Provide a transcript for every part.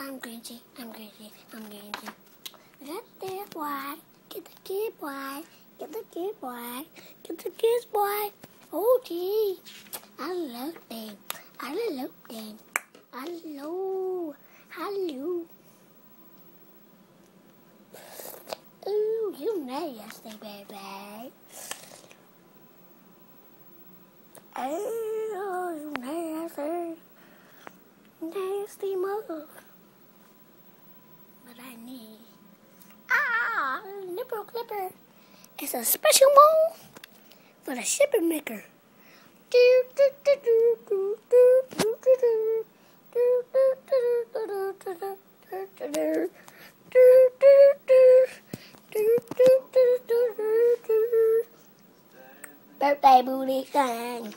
I'm Grinchy. I'm Grinchy. I'm Grinchy. Get there, boy. Get the kid, boy. Get the kid, boy. Get the kids, boy. Oh, gee. I love them. I love them. Hello. Hello. Ooh, you nasty, baby. Oh, you nasty. Nasty mother. clipper. It's a special mole for the shipping maker. Birthday booty gang.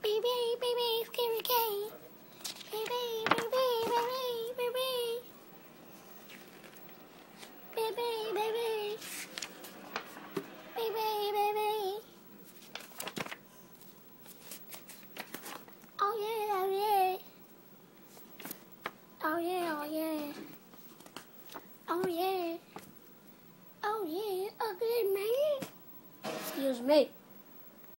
Baby, baby, scary Kate. Baby, baby, baby, baby. Baby, baby. Baby, baby. Oh yeah, oh yeah. Oh yeah, oh yeah. Oh yeah. Oh yeah, ugly man. Excuse me.